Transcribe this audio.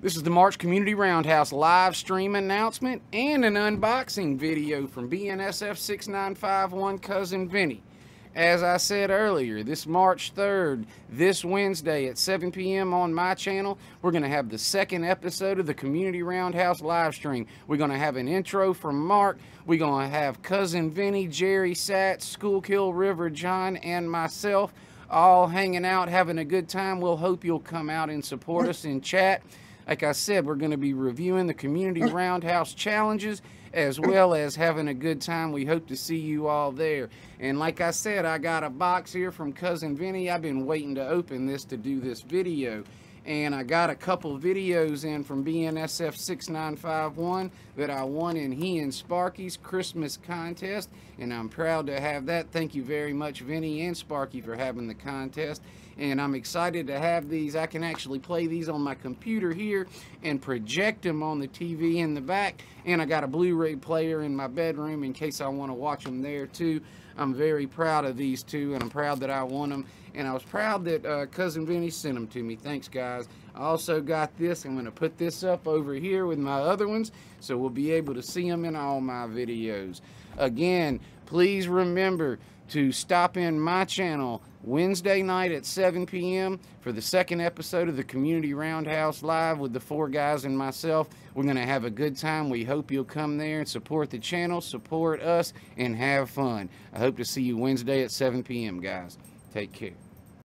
This is the March Community Roundhouse live stream announcement and an unboxing video from BNSF 6951 Cousin Vinny. As I said earlier, this March 3rd, this Wednesday at 7 p.m. on my channel, we're going to have the second episode of the Community Roundhouse live stream. We're going to have an intro from Mark. We're going to have Cousin Vinny, Jerry Satz, Schuylkill River John, and myself all hanging out, having a good time. We'll hope you'll come out and support us in chat. Like I said, we're going to be reviewing the Community Roundhouse challenges as well as having a good time. We hope to see you all there. And like I said, I got a box here from Cousin Vinny. I've been waiting to open this to do this video and I got a couple videos in from BNSF 6951 that I won in he and Sparky's Christmas contest, and I'm proud to have that. Thank you very much, Vinny and Sparky, for having the contest, and I'm excited to have these. I can actually play these on my computer here and project them on the TV in the back, and I got a Blu-ray player in my bedroom in case I want to watch them there too. I'm very proud of these two, and I'm proud that I won them. And I was proud that uh, Cousin Vinny sent them to me. Thanks, guys. I also got this. I'm going to put this up over here with my other ones, so we'll be able to see them in all my videos. Again, please remember to stop in my channel Wednesday night at 7 p.m. for the second episode of the Community Roundhouse Live with the four guys and myself. We're going to have a good time. We hope you'll come there and support the channel, support us, and have fun. I hope to see you Wednesday at 7 p.m., guys. Take care.